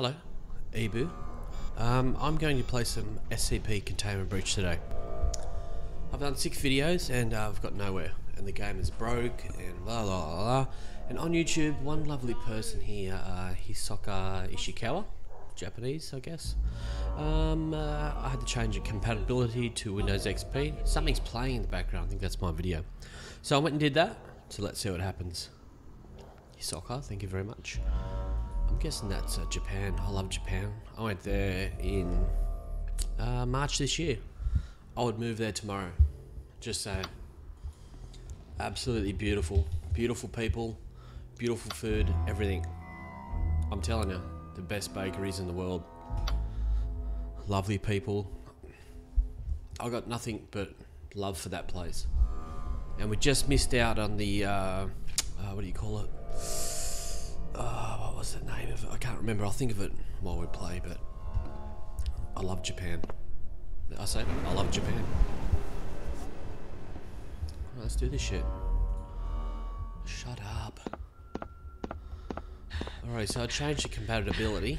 Hello, Ebu. Um, I'm going to play some SCP Containment Breach today. I've done six videos and uh, I've got nowhere, and the game is broke and blah blah blah. blah. And on YouTube, one lovely person here, uh, Hisoka Ishikawa, Japanese, I guess. Um, uh, I had to change the compatibility to Windows XP. Something's playing in the background. I think that's my video. So I went and did that. So let's see what happens. Hisoka, thank you very much. Guessing that's uh, Japan. I love Japan. I went there in uh, March this year. I would move there tomorrow. Just saying. Absolutely beautiful. Beautiful people, beautiful food, everything. I'm telling you, the best bakeries in the world. Lovely people. I got nothing but love for that place. And we just missed out on the, uh, uh, what do you call it? Uh, was the name of it? I can't remember. I'll think of it while we play, but I love Japan. I say, I love Japan. Let's do this shit. Shut up. Alright, so I changed the compatibility.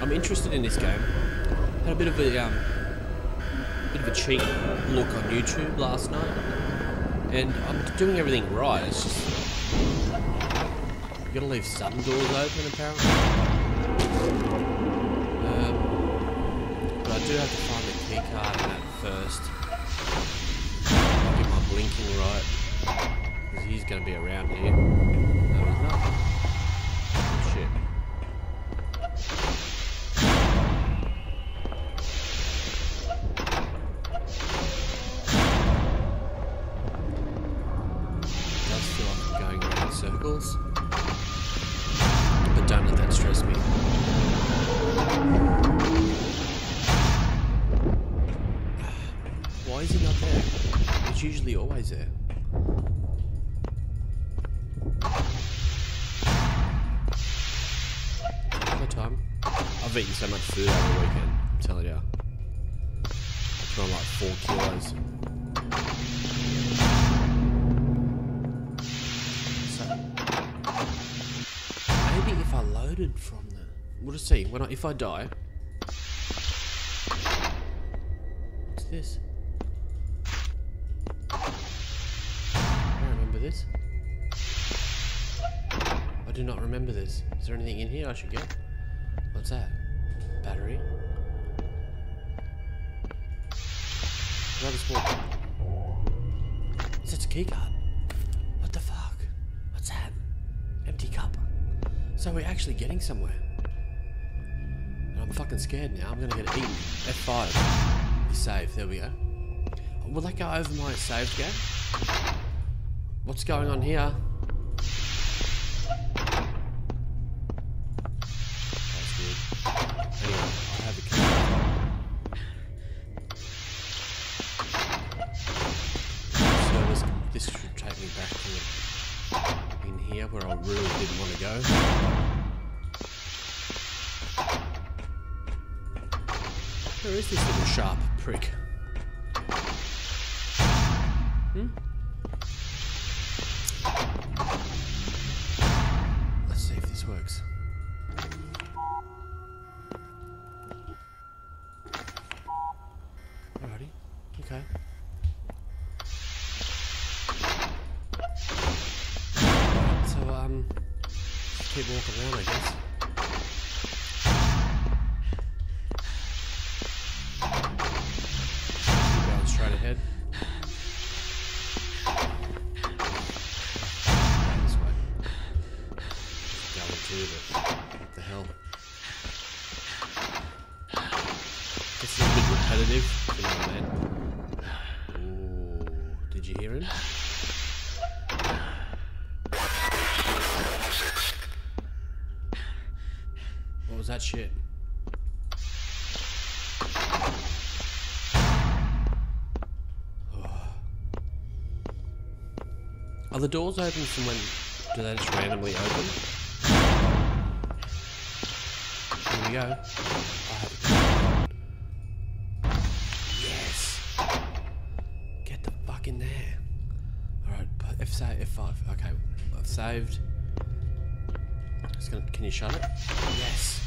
I'm interested in this game. Had a bit of a um, of a cheap look on YouTube last night, and I'm doing everything right. It's just you gotta leave some doors open apparently. Um, but I do have to find the key card first. I'll get my blinking right, because he's gonna be around here. No, he's not. But don't let that stress me. Why is he not there? It's usually always there. No time. I've eaten so much food over the weekend, I'm telling you. I put on like four kilos. Loaded from the, we'll just see. When I, if I die, what's this? I don't remember this. I do not remember this. Is there anything in here I should get? What's that? Battery. Another small. That's a key So we're actually getting somewhere. And I'm fucking scared now. I'm gonna get eaten. F5 is save. There we go. Will that go over my saved game? What's going on here? That's weird. Anyway, I have a key. So this, this should take me back to in here where I really didn't want to go. Where is this little sharp prick? Hmm? Let's see if this works. Alrighty. Okay. Keep walking around, I guess. This way. What the hell? A bit repetitive, if you know what I mean. Ooh, did you hear him? What was that shit? Are the doors open from when do they just randomly open? Here we go. Yes. Get the fuck in there? Alright, F save F5. Okay, I've saved. Gonna, can you shut it? Yes.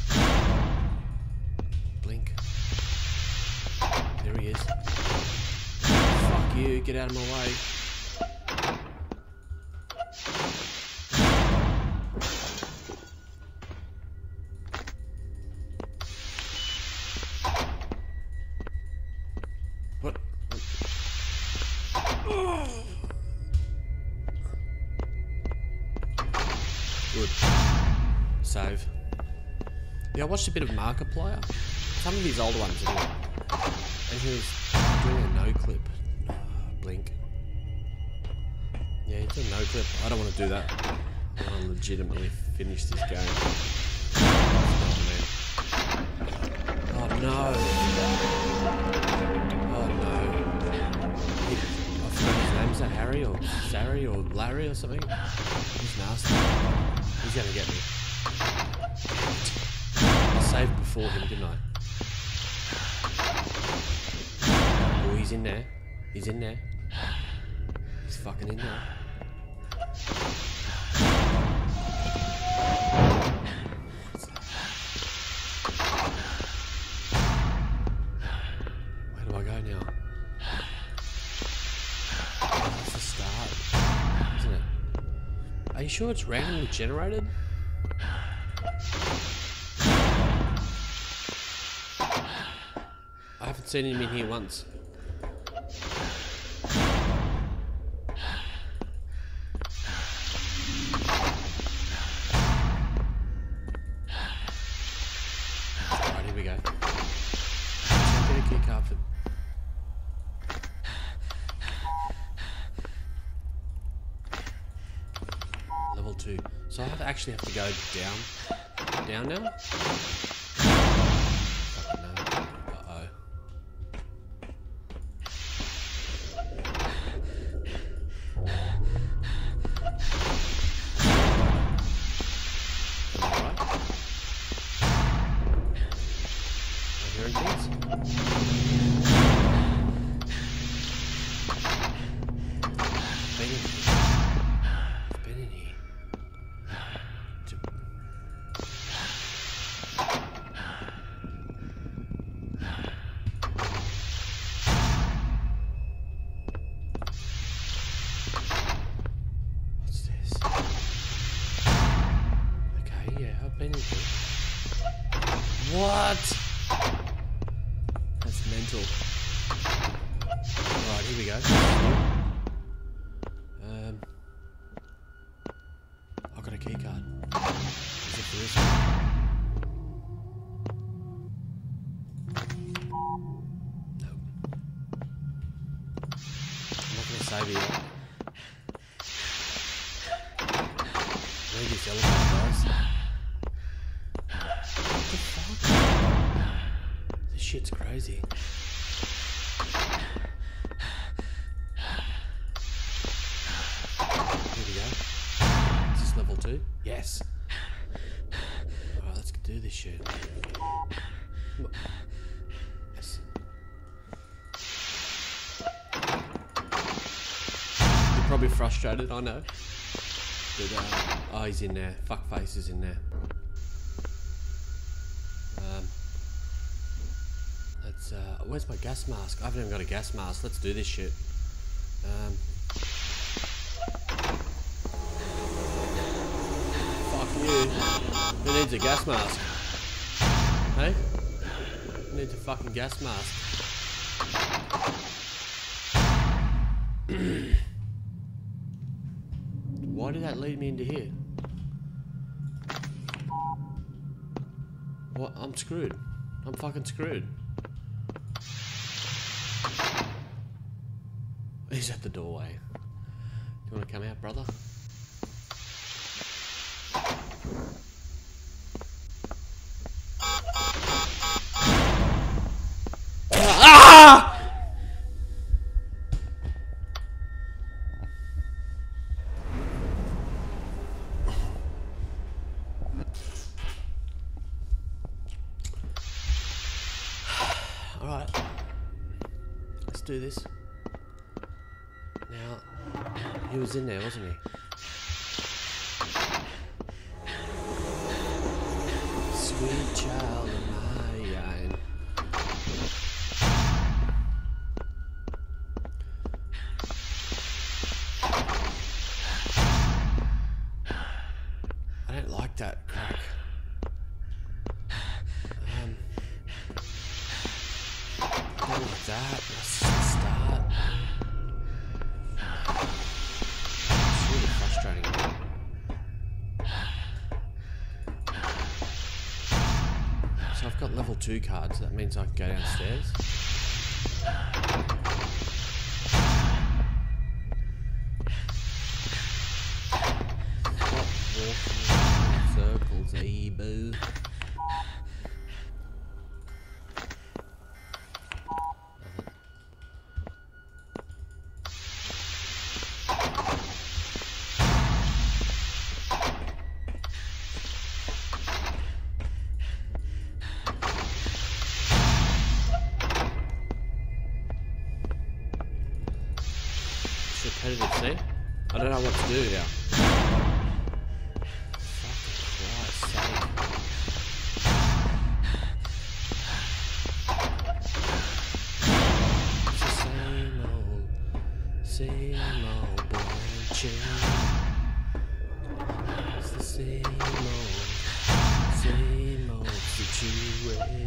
There he is. Fuck you, get out of my way. What? Good. Save. Yeah, I watched a bit of Markiplier. Some of his older ones anyway. And he was doing a no clip. Uh, blink. Yeah, he's a no clip. I don't want to do that. I want to legitimately finish this game. Oh. Oh no. Oh no. He, I forgot his name. Is that Harry or Sari or Larry or something? He's nasty. He's gonna get me. I saved before him, didn't I? Oh, he's in there. He's in there. He's fucking in there. Where do I go now? That's start, isn't it? Are you sure it's randomly generated? I haven't seen him in here once. Level two. So I have actually have to go down, down now. Okay, yeah, I've been. What? That's mental. Alright, here we go. Um, I've got a key card. Is it for this one? Nope. I'm not save yet. Maybe this elevator guys. Shit's crazy. Here we go. Is this level two? Yes. Alright, let's do this shit. Yes. You're probably frustrated, I know. But, uh, oh, he's in there. Fuckface is in there. Um, let's, uh, where's my gas mask? I haven't even got a gas mask. Let's do this shit. Um, fuck you. Who needs a gas mask? Hey? Who needs a fucking gas mask? Why did that lead me into here? What? I'm screwed. I'm fucking screwed. He's at the doorway. Do you want to come out, brother? Alright. Let's do this. Now, he was in there, wasn't he? So I've got level 2 cards, that means I can go downstairs. Situation. Hey,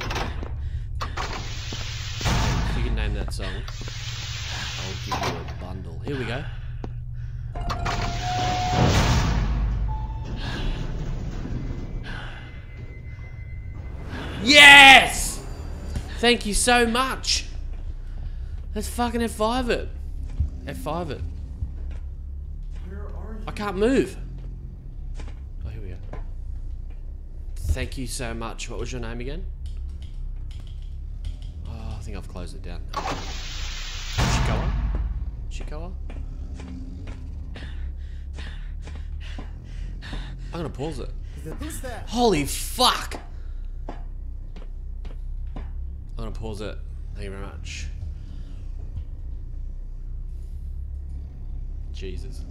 if you can name that song, I'll give you a bundle. Here we go. Thank you so much. Let's fucking F5 it. F5 it. Where are you? I can't move. Oh, here we go. Thank you so much. What was your name again? Oh, I think I've closed it down. Chikawa? Chikawa? I'm gonna pause it. Who's that? Holy fuck! I'm gonna pause it. Thank you very much. Jesus.